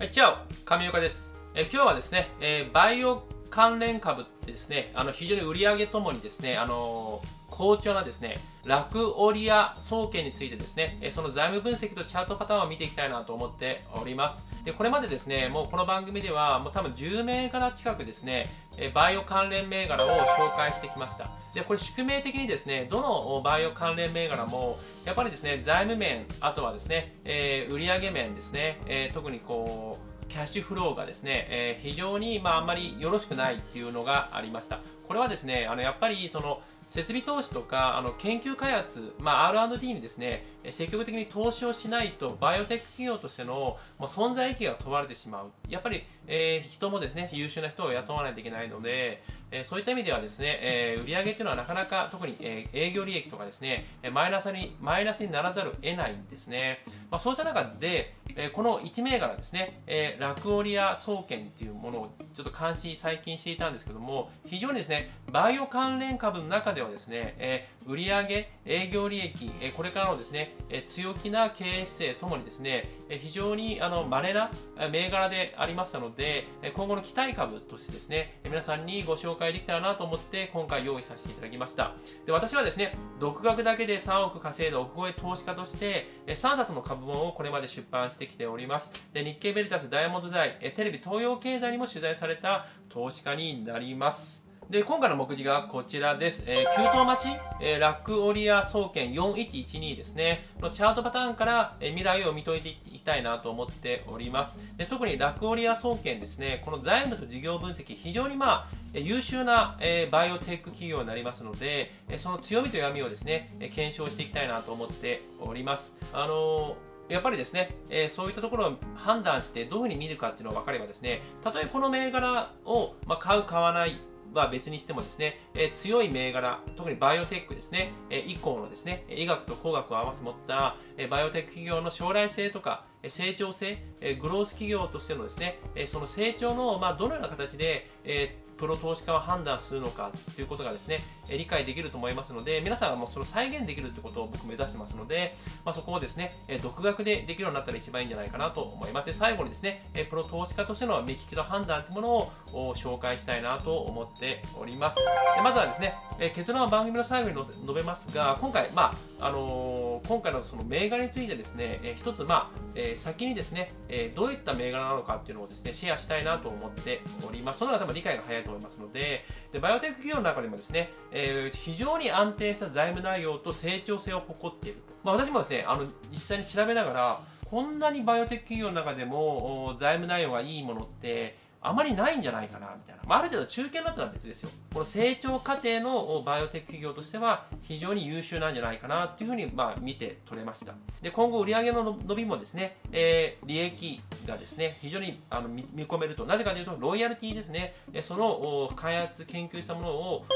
はい、チャオ神岡です。え今日はですね、えー、バイオ関連株ってですね、あの非常に売上ともにですね、あの好調なですね、ラクオリア総研についてですね、その財務分析とチャートパターンを見ていきたいなと思っております。で、これまでですね、もうこの番組では、もう多分10銘柄近くですね、バイオ関連銘柄を紹介してきました。で、これ宿命的にですね、どのバイオ関連銘柄も、やっぱりですね、財務面、あとはですね、えー、売上面ですね、えー、特にこう、キャッシュフローがですね、えー、非常に、まあ、あんまりよろしくないっていうのがありました。これはですね、あの、やっぱり、その、設備投資とかあの研究開発、まあ、R&D にですね積極的に投資をしないとバイオテック企業としてのもう存在意義が問われてしまうやっぱり、えー、人もですね優秀な人を雇わないといけないので、え、そういった意味ではですね、え、売上というのはなかなか特に、え、営業利益とかですねマイナスにマイナスにならざるを得ないんですね、まあ、そうした中で、え、この1銘柄ですね、え、ラクオリア総研というものをちょっと監視最近していたんですけども非常にですねバイオ関連株の中ではですね、え、売上営業利益、え、これからのですね、え、強気な経営姿勢ともにですね、え、非常にあの稀な銘柄でありましたので今後の期待株としてですね皆さんにご紹介できたらなと思って今回用意させていただきました。で私はですね独学だけで3億稼いだ億超え投資家として3冊の株本をこれまで出版してきております。で日経ベリタスダイヤモンド財テレビ東洋経済にも取材された投資家になります。で今回の目次がこちらです、えー、給湯町、えー、ラックオリア総研4112ですね。のチャートパターンから、えー、未来を見といていきたいなと思っております。で特にラックオリア総研ですね。この財務と事業分析非常にまあ優秀な、え、バイオテック企業になりますので、えその強みと弱みをですね、え検証していきたいなと思っております。あのやっぱりですね、えー、そういったところを判断してどういうふうに見るかっていうのが分かればですね、たとえこの銘柄を、まあ、買う、買わない、は別にしてもですね、えー、強い銘柄、特にバイオテックですね、えー、以降のですね、医学と工学を合わせ持った、えー、バイオテック企業の将来性とか、成長性、えグロース企業としてのですね、えその成長の、まあ、どのような形で、えプロ投資家は判断するのかということがですね、え理解できると思いますので、皆さんがもうそれを再現できるということを僕目指してますので、まあ、そこをですね、え独学でできるようになったら一番いいんじゃないかなと思います。で、最後にですね、えプロ投資家としての目利きと判断というものを紹介したいなと思っております。でまずはですね、え結論は番組の最後に述べますが、今回、まあ、あのー、今回のその銘柄についてですね、え一つ、まあ、え先にですね、えどういった銘柄なのかっていうのをですね、シェアしたいなと思っております。その方が多分理解が早いと思いますので、でバイオテック企業の中でもですね、えー、非常に安定した財務内容と成長性を誇っていると。まあ、私もですね、あの、実際に調べながら、こんなにバイオテック企業の中でも財務内容がいいものってあまりないんじゃないかなみたいな、まあ、ある程度中堅だったら別ですよ。この成長過程のバイオテック企業としては非常に優秀なんじゃないかなっていうふうにまあ見て取れました。で今後売上の伸びもですね、えー、利益がですね非常にあの見込めると。なぜかというとロイヤルティですね。その開発研究したものを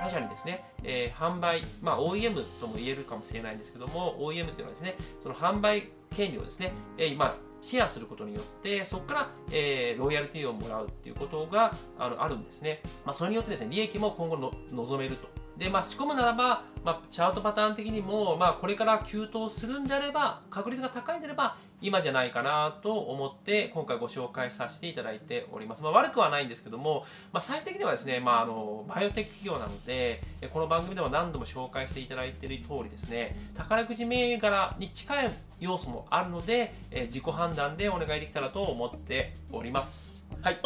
他社にですね、えー、販売、まあ、OEM とも言えるかもしれないんですけども OEM っていうのはですねその販売権利をですね、えー、今シェアすることによってそこから、えー、ロイヤルティをもらうっていうことがあのあるんですね、まあ、それによってですね利益も今後の望めると。で、まあ、仕込むならば、まあ、チャートパターン的にも、まあ、これから急騰するんであれば、確率が高いんであれば、今じゃないかなと思って、今回ご紹介させていただいております。まあ、悪くはないんですけども、まあ、最終的にはですね、まあ、あの、バイオテック企業なので、この番組でも何度も紹介していただいている通りですね、宝くじ銘柄に近い要素もあるので、え自己判断でお願いできたらと思っております。はい、で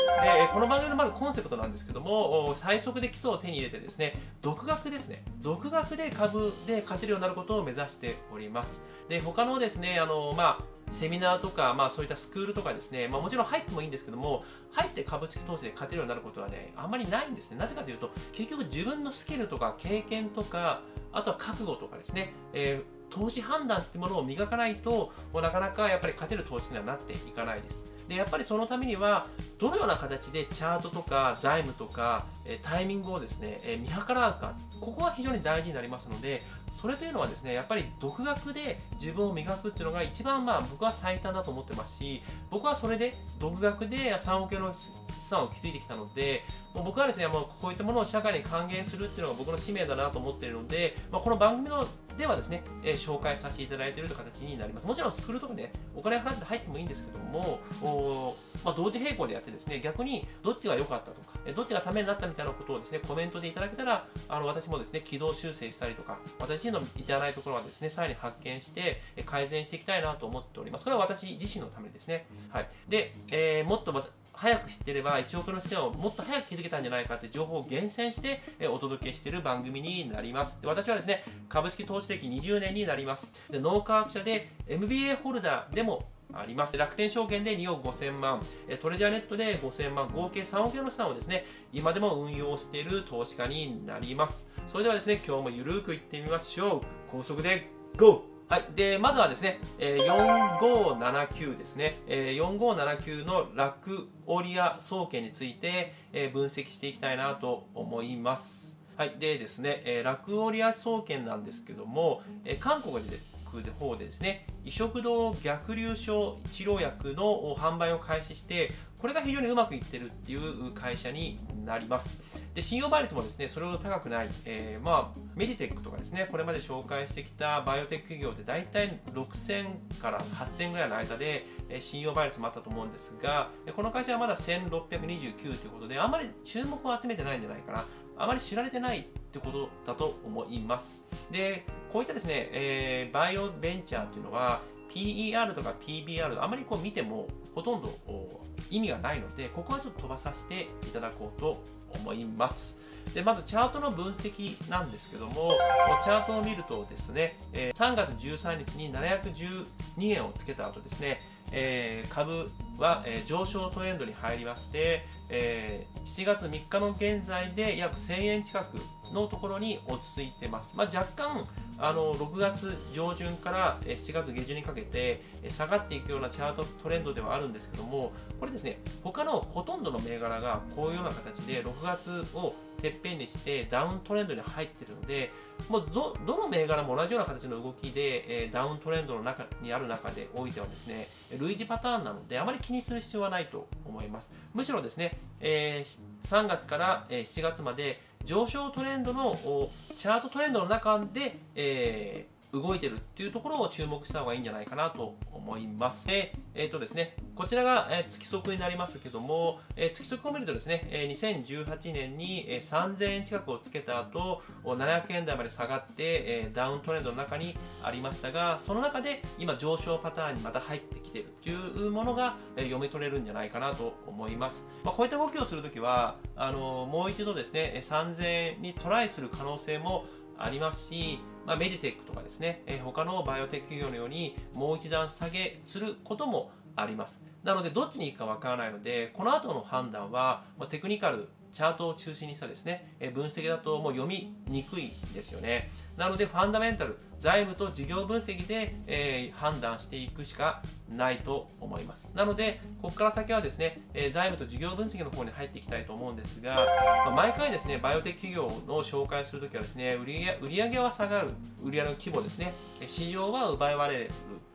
この番組のまずコンセプトなんですけども最速で基礎を手に入れてですね独学ですね独学で株で勝てるようになることを目指しておりますで他のですねあの、まあ、セミナーとか、まあ、そういったスクールとかですね、まあ、もちろん入ってもいいんですけども入って株式投資で勝てるようになることはねあんまりないんですね。なぜかというと結局自分のスキルとか経験とかあとは覚悟とかですね、えー、投資判断ってものを磨かないともうなかなかやっぱり勝てる投資にはなっていかないです。でやっぱりそのためにはどのような形でチャートとか財務とか、タイミングをですね、見計らうかここが非常に大事になりますのでそれというのはですねやっぱり独学で自分を磨くっていうのが一番まあ僕は最短だと思ってますし僕はそれで独学で3億円の資産を築いてきたのでもう僕はですねもうこういったものを社会に還元するっていうのが僕の使命だなと思っているので、まあ、この番組のではですね、えー、紹介させていただいているという形になりますもちろんスクールとかねお金払って入ってもいいんですけどもこう、まあ、同時並行でやってですね、逆にどっちが良かったとか、どっちがためになったみたいなことをですね、コメントでいただけたら、あの、私もですね、軌道修正したりとか、私自身のいらないところはですね、さらに発見して、改善していきたいなと思っております。これは私自身のためですね。はい。で、えー、もっと早く知ってれば1億の視点をもっと早く気づけたんじゃないかって情報を厳選してお届けしている番組になります。で私はですね株式投資歴20年になります。で脳科学者で MBA ホルダーでもあります。楽天証券で2億5000万。トレジャーネットで5000万。合計3億円の資産をですね今でも運用している投資家になります。それではですね今日もゆるくいってみましょう。高速で GO! はい。で、まずはですね、えー、4579ですね。えー、4579のラクオリア総研について、えー、分析していきたいなと思います。はい。でですね、えー、ラクオリア総研なんですけども、えー、韓国での方でですね、移植道逆流症治療薬の販売を開始して、これが非常にうまくいってるっていう会社になります。で、信用倍率もですね、それほど高くない、えー、まあ、メディテックとかですね、これまで紹介してきたバイオテック企業で大体6000から8000ぐらいの間で、え信用倍率もあったと思うんですが、この会社はまだ1629ということで、あまり注目を集めてないんじゃないかな。あまり知られてないってことだと思います。で、こういったですね、えー、バイオベンチャーっていうのは、PER とか PBR あまりこう見てもほとんど意味がないので、ここはちょっと飛ばさせていただこうと思います。でまずチャートの分析なんですけどもチャートを見るとですね3月13日に712円をつけた後ですねえー、株は、えー、上昇トレンドに入りまして、えー、7月3日の現在で約1000円近くのところに落ち着いてます。まあ、若干あの6月上旬から7月下旬にかけて下がっていくようなチャートトレンドではあるんですけどもこれですね他のほとんどの銘柄がこういうような形で6月をてっぺんにしてダウントレンドに入っているのでもうどの銘柄も同じような形の動きで、え、ダウントレンドの中にある中でおいてはですね類似パターンなのであまり気にする必要はないと思います。むしろですね、えー、3月から7月まで上昇トレンドのチャートトレンドの中で、えー動いてるっていうところを注目した方がいいんじゃないかなと思います。で、えっ、ー、とですね、こちらが、えー、月足になりますけども、えー、月足を見るとですね、えー、2018年に、えー、3000円近くをつけた後、700円台まで下がって、えー、ダウントレンドの中にありましたが、その中で今上昇パターンにまた入ってきているっていうものが、えー、読み取れるんじゃないかなと思います。まあ、こういった動きをするときは、あのもう一度ですね、3000円にトライする可能性もありますし、まあ、メディテックとかですね、えー、他のバイオテック企業のようにもう一段下げすることもあります。なのでどっちに行くかわからないのでこの後の判断は、まあ、テクニカルチャートを中心にしたですね、え分析だともう読みにくいですよね。なのでファンダメンタル、財務と事業分析で、えー、判断していくしかないと思います。なので、ここから先はですね、えー、財務と事業分析の方に入っていきたいと思うんですが、まあ、毎回ですね、バイオテック企業の紹介するときはですね、売り上げは下がる、売り上げの規模ですね、市場は奪われる、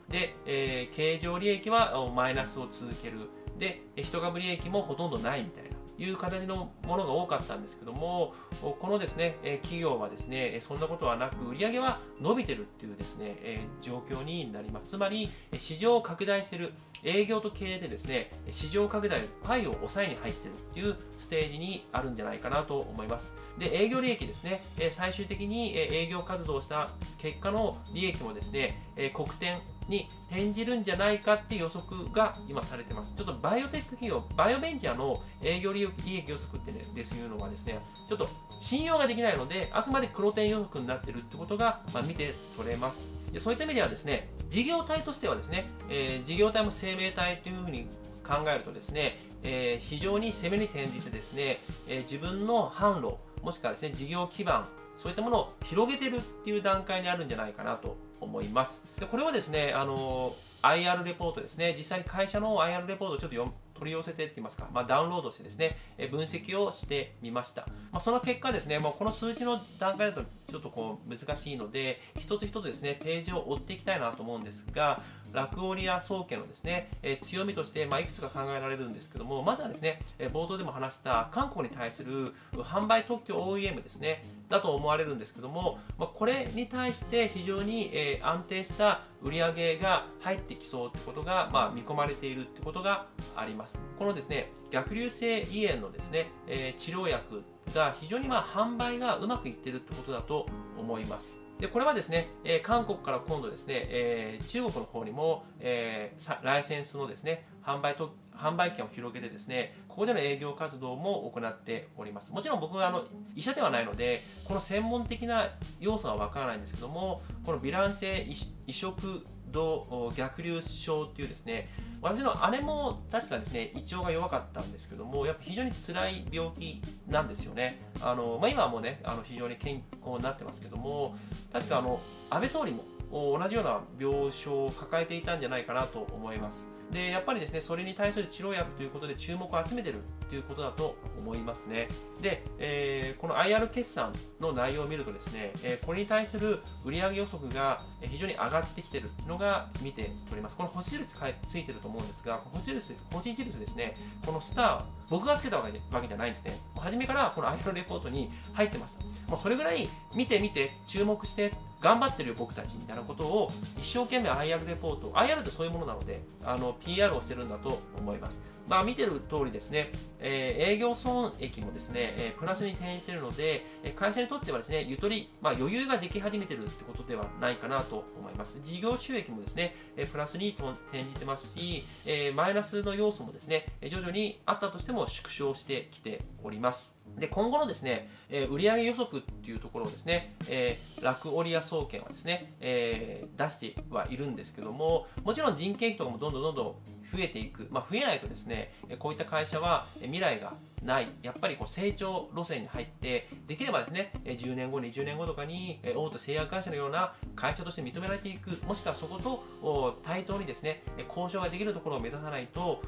で、えー、経常利益はマイナスを続ける、で、人株利益もほとんどないみたいな。いう形のものが多かったんですけども、このですね、企業はですね、そんなことはなく、売り上げは伸びてるっていうですね、状況になります。つまり、市場を拡大している、営業と経営でですね、市場拡大、パイを抑えに入っているっていうステージにあるんじゃないかなと思います。で、営業利益ですね、最終的に営業活動した結果の利益もですね、黒点に転じるんじゃないかって予測が今されてます。ちょっとバイオテック企業、バイオベンチャーの営業利益予測ってね、ですいうのはですね、ちょっと信用ができないので、あくまで黒点予測になってるってことが、まあ、見て取れます。でそういった意味ではですね、事業体としてはですね、えー、事業体も生命体というふうに考えるとですね、えー、非常に攻めに転じてですね、えー、自分の販路、もしくはですね、事業基盤、そういったものを広げてるっていう段階にあるんじゃないかなと思います。でこれはですね、あの IR レポートですね、実際に会社の IR レポートをちょっと取り寄せてって言いますか、まあ、ダウンロードしてですね、え分析をしてみました。まあ、その結果ですね、もうこの数値の段階だとちょっとこう難しいので、一つ一つですね、ページを追っていきたいなと思うんですが、ラクオリア総研のですね、え、強みとして、まあ、いくつか考えられるんですけども、まずはですね、え、冒頭でも話した韓国に対する販売特許 OEM ですね、だと思われるんですけども、まあ、これに対して非常に、え、安定した売り上げが入ってきそうということが、まあ、見込まれているということがあります。このですね、逆流性胃炎のですね、え、治療薬が非常にまあ販売がうまくいっているということだと思います。でこれはですね、えー、韓国から今度ですね、えー、中国の方にも、えー、ライセンスのですね販売と販売権を広げてですねここでの営業活動も行っております。もちろん僕はあの医者ではないのでこの専門的な要素はわからないんですけどもこのヴィラン性移植ド逆流症っていうですね私の姉も確かですね胃腸が弱かったんですけどもやっぱ非常に辛い病気なんですよね。あの、まあ、今はもうねあの非常に健康になってますけども確かあの安倍総理も同じような病床を抱えていたんじゃないかなと思います。でやっぱりですねそれに対する治療薬ということで注目を集めてるということだと思いますね。で、えー、この IR 決算の内容を見るとですね、えー、これに対する売上予測が非常に上がってきてるのが見て取れます。この星印ついてると思うんですが星印星印ですねこのスター僕がつけたわけじゃないんですね。初めからこの IR レポートに入ってますもうそれぐらい見て見て注目して頑張ってる僕たちみたいなことを一生懸命 IR レポート IR ってそういうものなのであの PR をしてるんだと思います。まあ、見てる通りですね、えー、営業損益もですね、えー、プラスに転じているので、会社にとってはですね、ゆとり、まあ、余裕ができ始めてるってことではないかなと思います。事業収益もですね、えー、プラスに転じてますし、えー、マイナスの要素もですね、徐々にあったとしても縮小してきております。で今後のですね、えー、売上予測っていうところをですね、えー、ラクオリア総研はですね、えー、出してはいるんですけども、もちろん人件費とかもどんどんどんどんえていく、まあ、増えないとですねこういった会社は未来がないやっぱりこう成長路線に入ってできればですね10年後20年後とかに大手製薬会社のような会社として認められていくもしくはそこと対等にですね交渉ができるところを目指さないと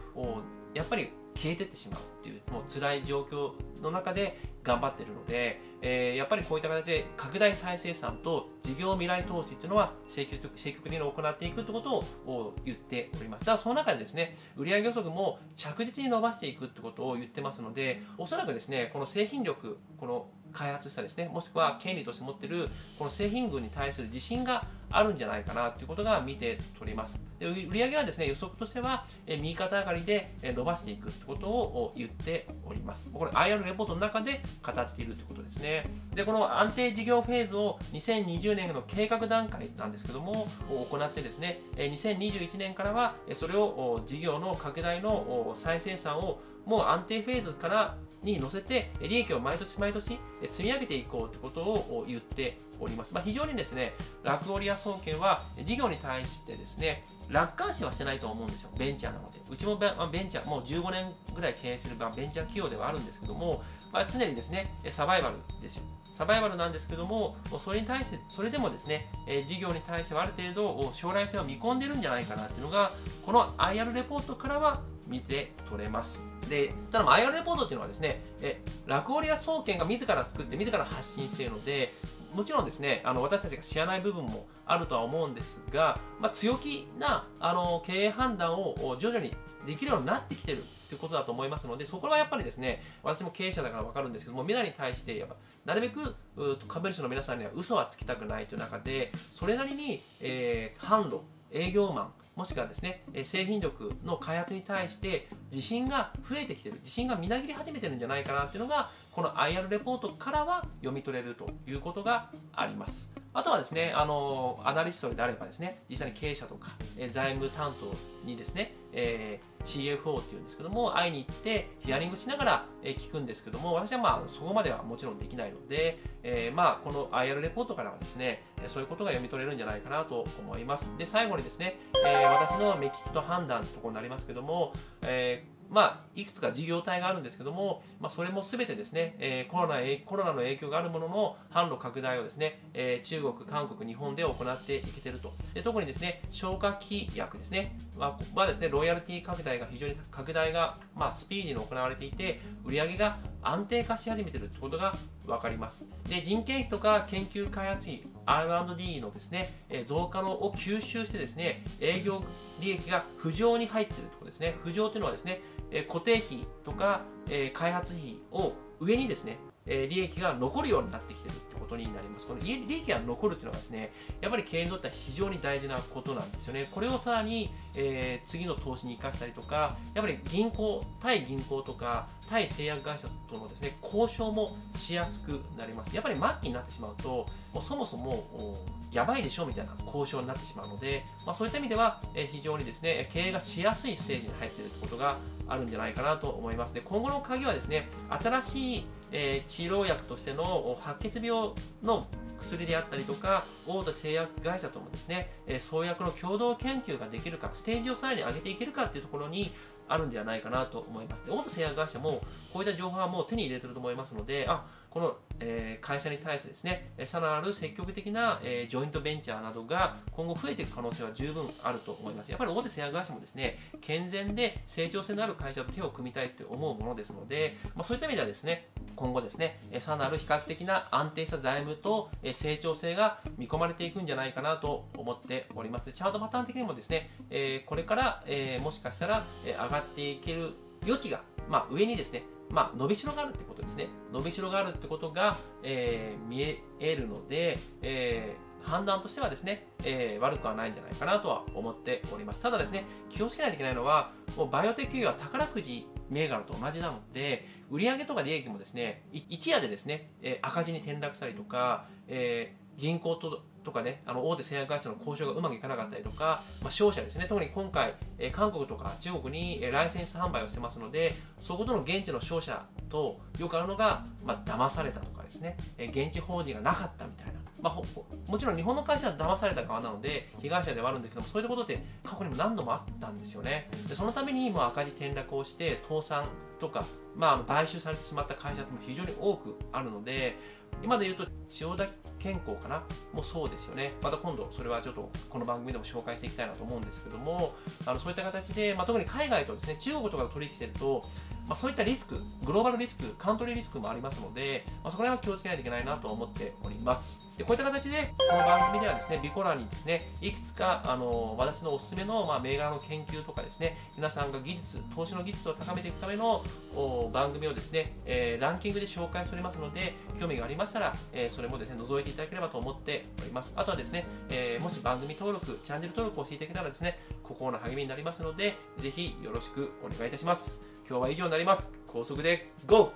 やっぱり消えてってしまうっていうもう辛い状況の中で頑張ってるので、えー、やっぱりこういった形で拡大再生産と事業未来投資っていうのは積極積極的に行っていくということを言っております。だからその中でですね、売上予測も着実に伸ばしていくってことを言ってますので、おそらくですね、この製品力、この開発したですね、もしくは権利として持っているこの製品群に対する自信があるんじゃないかなということが見て取れます。で売上はですね予測としては、右肩上がりで、伸ばしていくということを言っております。これ IR レポートの中で語っているということですね。で、この安定事業フェーズを2020年の計画段階なんですけども、行ってですね、2021年からはそれを事業の拡大の再生産をもう安定フェーズからに乗せて利益を毎年毎年積み上げていこうということを言っております。まあ、非常にですね、ラクオリア総研は事業に対してですね、楽観視はしてないと思うんですよ。ベンチャーなので。うちもベンチャー、もう15年ぐらい経営するベンチャー企業ではあるんですけども、まあ、常にですね、サバイバルですよ。サバイバルなんですけども、それに対して、それでもですね、事業に対してはある程度将来性を見込んでるんじゃないかなっていうのが、この IR レポートからは見て取れます。で、ただ、IR レポートっていうのはですね、えラクオリア総研が自ら作って自ら発信しているので、もちろんですね、あの私たちが知らない部分もあるとは思うんですが、まあ、強気なあの経営判断を徐々にできるようになってきてるということだと思いますので、そこはやっぱりですね、私も経営者だから分かるんですけども、未来に対してやっぱ、なるべく株主の皆さんには嘘はつきたくないという中で、それなりに、えー、販路、営業マン、もしくはですね、製品力の開発に対して自信が増えてきてる、自信がみなぎり始めてるんじゃないかなっていうのが、この IR レポートからは読み取れるということがあります。あとはですね、あの、アナリストであればですね、実際に経営者とか、え財務担当にですね、えー、CFO っていうんですけども、会いに行ってヒアリングしながら、え聞くんですけども、私はまあ、そこまではもちろんできないので、えー、まあ、この IR レポートからはですね、そういうことが読み取れるんじゃないかなと思います。で、最後にですね、えー、私の目利きと判断ところになりますけども、えーまあ、いくつか事業体があるんですけども、まあ、それもすべてですね、えー、コロナコロナの影響があるものの販路拡大をですね、えー、中国、韓国、日本で行っていけているとで特にですね消化器薬ですね、まあ、はですねロイヤルティ拡大が非常に拡大が、まあ、スピーディーに行われていて売り上げが安定化し始めているということが分かります。で、人件費とか研究開発費、R&D のですね、増加のを吸収してですね、営業利益が浮上に入っているとことですね。浮上というのはですね、え固定費とかえ開発費を上にですね、え利益が残るようになってきてるってことになります。この利益が残るっていうのはですね、やっぱり経営にとっては非常に大事なことなんですよね。これをさらに、えー、次の投資に生かしたりとか、やっぱり銀行、対銀行とか、対製薬会社とのですね、交渉もしやすくなります。やっぱり末期になってしまうと、もうそもそもやばいでしょみたいな交渉になってしまうので、まあ、そういった意味では、え、非常にですね、経営がしやすいステージに入っているということがあるんじゃないかなと思います。で、今後の鍵はですね、新しいえ、治療薬としての白血病の薬であったりとか大手製薬会社ともですね、え、創薬の共同研究ができるかステージをさらに上げていけるかっていうところにあるんではないかなと思いますで大手製薬会社もこういった情報はもう手に入れてると思いますのであこの、えー、会社に対してですね、さらなる積極的な、えー、ジョイントベンチャーなどが今後増えていく可能性は十分あると思います。やっぱり大手製薬会社もですね、健全で成長性のある会社と手を組みたいって思うものですので、まあ、そういった意味ではですね、今後ですね、さらなる比較的な安定した財務と成長性が見込まれていくんじゃないかなと思っております。チャートパターン的にもですね、えこれから、えもしかしたら上がっていける余地が、まあ、上にですね、まあ、伸びしろがあるってことですね。伸びしろがあるってことが、えー、見えるので、えー、判断としてはですね、えー、悪くはないんじゃないかなとは思っております。ただですね、気をつけないといけないのは、もうバイオテック企業は宝くじ銘柄と同じなので、売上とか利益もですね、一夜でですね、え赤字に転落したりとか、え銀行ととかね、あの大手製薬会社の交渉がうまくいかなかったりとか、まあ、商社ですね、特に今回、え韓国とか中国に、えライセンス販売をしてますので、そことの現地の商社とよくあるのが、まあ、騙されたとかですね、え現地法人がなかったみたいな。まあ、もちろん日本の会社は騙された側なので被害者ではあるんですけどもそういったことって過去にも何度もあったんですよね。でそのためにも赤字転落をして倒産とか、まあ、買収されてしまった会社っても非常に多くあるので今で言うと千代田健康かな？もそうですよね。また今度それはちょっとこの番組でも紹介していきたいなと思うんですけども、あのそういった形で、まあ、特に海外とですね、中国とかと取引してると、まあ、そういったリスク、グローバルリスク、カントリーリスクもありますので、まあ、そこら辺は気をつけないといけないなと思っております。でこういった形で、この番組ではですね、ビコラにですね、いくつか、あの、私のおすすめの、まあ、銘柄の研究とかですね、皆さんが技術、投資の技術を高めていくための番組をですね、えー、ランキングで紹介しておりますので、興味がありましたら、えー、それもですね、覗いていただければと思っております。あとはですね、えー、もし番組登録、チャンネル登録をしていただけたらですね、心の励みになりますので、ぜひよろしくお願いいたします。今日は以上になります。高速で GO!